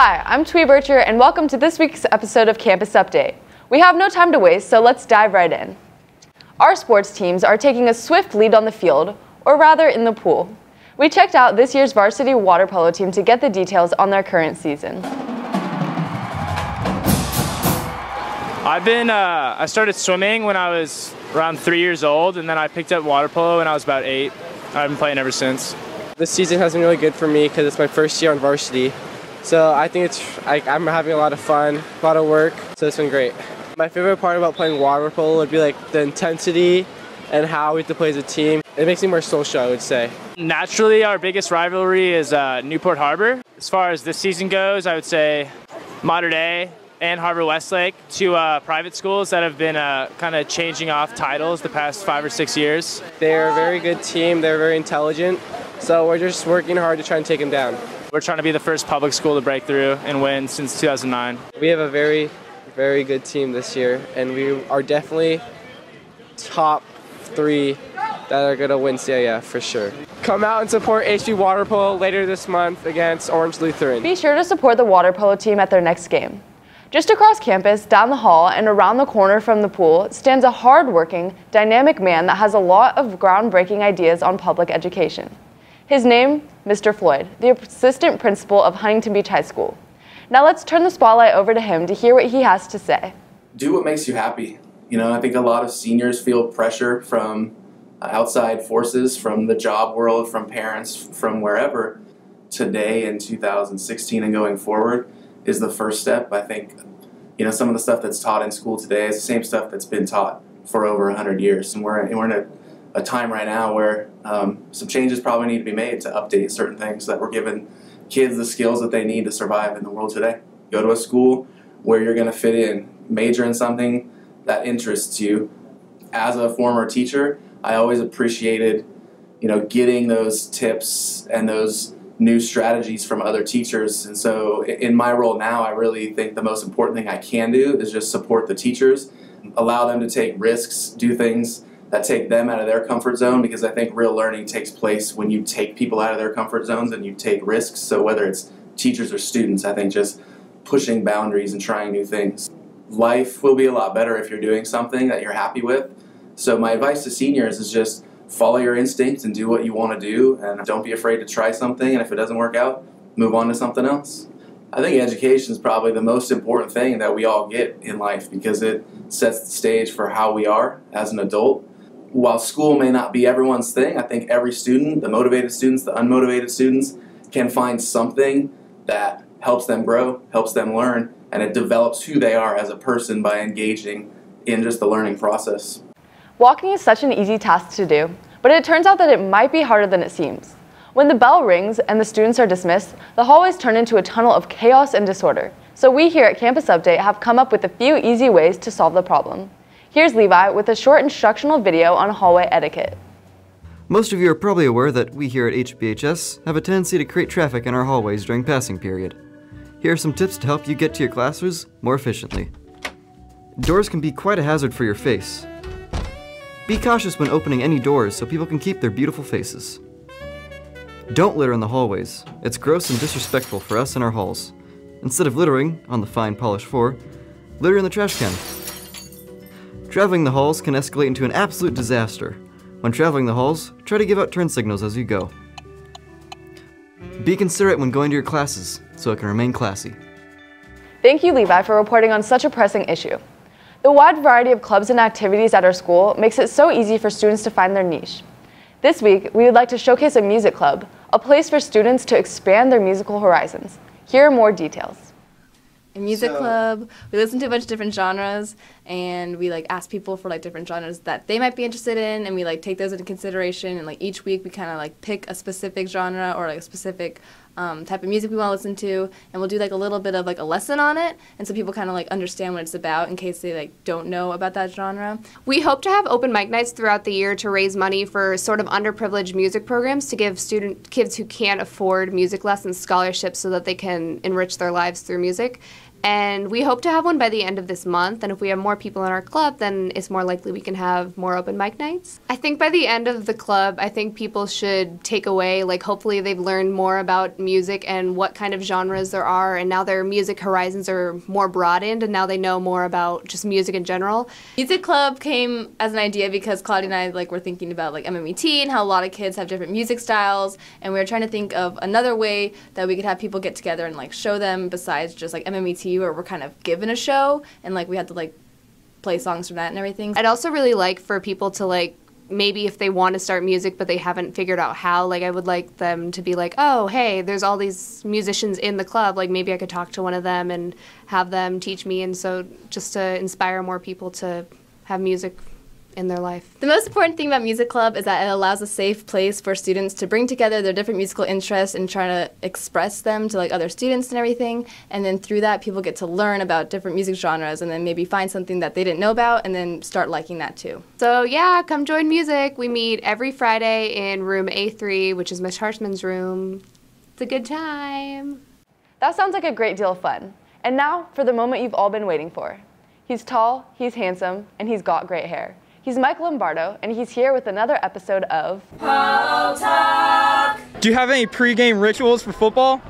Hi, I'm Twee Bircher, and welcome to this week's episode of Campus Update. We have no time to waste, so let's dive right in. Our sports teams are taking a swift lead on the field, or rather in the pool. We checked out this year's varsity water polo team to get the details on their current season. I've been, uh, I started swimming when I was around three years old, and then I picked up water polo when I was about eight. I've been playing ever since. This season has been really good for me because it's my first year on varsity. So I think it's, I, I'm having a lot of fun, a lot of work, so it's been great. My favorite part about playing water polo would be like the intensity and how we have to play as a team. It makes me more social, I would say. Naturally, our biggest rivalry is uh, Newport Harbor. As far as this season goes, I would say Mater Dei and Harvard-Westlake, two uh, private schools that have been uh, kind of changing off titles the past five or six years. They're a very good team, they're very intelligent, so we're just working hard to try and take them down. We're trying to be the first public school to break through and win since 2009. We have a very, very good team this year, and we are definitely top three that are going to win CIF for sure. Come out and support HB Water Polo later this month against Orange Lutheran. Be sure to support the water polo team at their next game. Just across campus, down the hall, and around the corner from the pool stands a hard-working, dynamic man that has a lot of groundbreaking ideas on public education. His name, Mr. Floyd, the assistant principal of Huntington Beach High School. Now let's turn the spotlight over to him to hear what he has to say. Do what makes you happy. You know, I think a lot of seniors feel pressure from outside forces, from the job world, from parents, from wherever. Today in 2016 and going forward is the first step. I think, you know, some of the stuff that's taught in school today is the same stuff that's been taught for over 100 years. And we're, we're in a a time right now where um, some changes probably need to be made to update certain things that we're giving kids the skills that they need to survive in the world today. Go to a school where you're going to fit in, major in something that interests you. As a former teacher, I always appreciated, you know, getting those tips and those new strategies from other teachers. And so in my role now, I really think the most important thing I can do is just support the teachers, allow them to take risks, do things that take them out of their comfort zone because I think real learning takes place when you take people out of their comfort zones and you take risks. So whether it's teachers or students, I think just pushing boundaries and trying new things. Life will be a lot better if you're doing something that you're happy with. So my advice to seniors is just follow your instincts and do what you want to do and don't be afraid to try something and if it doesn't work out, move on to something else. I think education is probably the most important thing that we all get in life because it sets the stage for how we are as an adult while school may not be everyone's thing, I think every student, the motivated students, the unmotivated students, can find something that helps them grow, helps them learn, and it develops who they are as a person by engaging in just the learning process. Walking is such an easy task to do, but it turns out that it might be harder than it seems. When the bell rings and the students are dismissed, the hallways turn into a tunnel of chaos and disorder. So we here at Campus Update have come up with a few easy ways to solve the problem. Here's Levi with a short instructional video on hallway etiquette. Most of you are probably aware that we here at HBHS have a tendency to create traffic in our hallways during passing period. Here are some tips to help you get to your classrooms more efficiently. Doors can be quite a hazard for your face. Be cautious when opening any doors so people can keep their beautiful faces. Don't litter in the hallways. It's gross and disrespectful for us in our halls. Instead of littering on the fine polished floor, litter in the trash can. Traveling the halls can escalate into an absolute disaster. When traveling the halls, try to give out turn signals as you go. Be considerate when going to your classes, so it can remain classy. Thank you, Levi, for reporting on such a pressing issue. The wide variety of clubs and activities at our school makes it so easy for students to find their niche. This week, we would like to showcase a music club, a place for students to expand their musical horizons. Here are more details a music so, club. We listen to a bunch of different genres, and we like ask people for like different genres that they might be interested in, and we like take those into consideration. And like each week, we kind of like pick a specific genre or like a specific um, type of music we want to listen to, and we'll do like a little bit of like a lesson on it, and so people kind of like understand what it's about in case they like don't know about that genre. We hope to have open mic nights throughout the year to raise money for sort of underprivileged music programs to give student kids who can't afford music lessons scholarships so that they can enrich their lives through music. And we hope to have one by the end of this month. And if we have more people in our club, then it's more likely we can have more open mic nights. I think by the end of the club, I think people should take away, like, hopefully they've learned more about music and what kind of genres there are. And now their music horizons are more broadened, and now they know more about just music in general. Music club came as an idea because Claudia and I like were thinking about like MMET and how a lot of kids have different music styles, and we were trying to think of another way that we could have people get together and like show them besides just like MMET where we're kind of given a show and like we had to like play songs from that and everything. I'd also really like for people to like maybe if they want to start music but they haven't figured out how like i would like them to be like oh hey there's all these musicians in the club like maybe i could talk to one of them and have them teach me and so just to inspire more people to have music in their life. The most important thing about Music Club is that it allows a safe place for students to bring together their different musical interests and try to express them to like other students and everything. And then through that, people get to learn about different music genres and then maybe find something that they didn't know about and then start liking that too. So yeah, come join music. We meet every Friday in room A3, which is Miss Harshman's room. It's a good time. That sounds like a great deal of fun. And now for the moment you've all been waiting for. He's tall, he's handsome, and he's got great hair. He's Mike Lombardo, and he's here with another episode of Do you have any pregame rituals for football?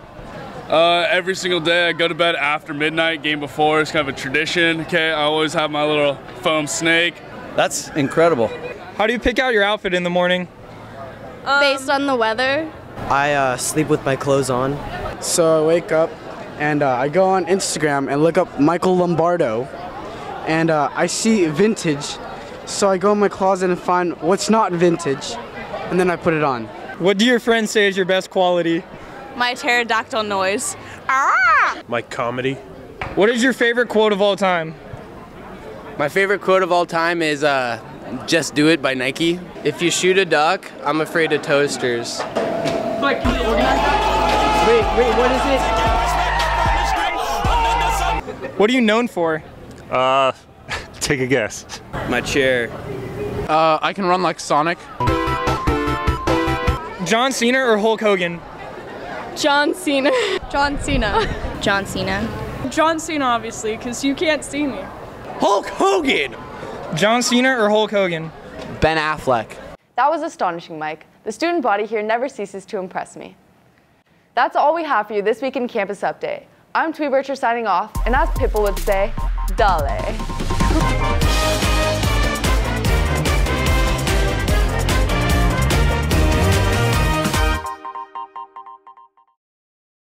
Uh, every single day I go to bed after midnight, game before. It's kind of a tradition. Okay, I always have my little foam snake. That's incredible. How do you pick out your outfit in the morning? Based on the weather. I uh, sleep with my clothes on. So I wake up and uh, I go on Instagram and look up Michael Lombardo, and uh, I see vintage. So I go in my closet and find what's not vintage, and then I put it on. What do your friends say is your best quality? My pterodactyl noise. Ah! My comedy. What is your favorite quote of all time? My favorite quote of all time is uh, "Just do it" by Nike. If you shoot a duck, I'm afraid of toasters. Wait, wait, what is it? What are you known for? Uh, take a guess. My chair. Uh, I can run like Sonic. John Cena or Hulk Hogan? John Cena. John Cena. John Cena. John Cena, obviously, because you can't see me. Hulk Hogan! John Cena or Hulk Hogan? Ben Affleck. That was astonishing, Mike. The student body here never ceases to impress me. That's all we have for you this week in Campus Update. I'm Twee Bircher signing off, and as Pitbull would say, Dale.